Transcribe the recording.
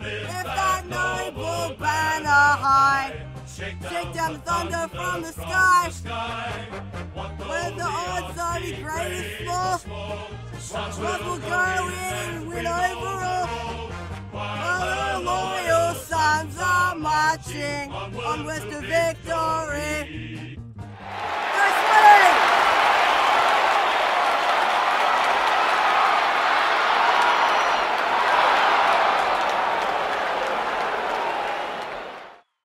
Lift that noble banner high. Shake down the thunder from the sky. When the odds are the greatest small, Trust will go in and win overall. While the loyal sons are marching onwards to victory.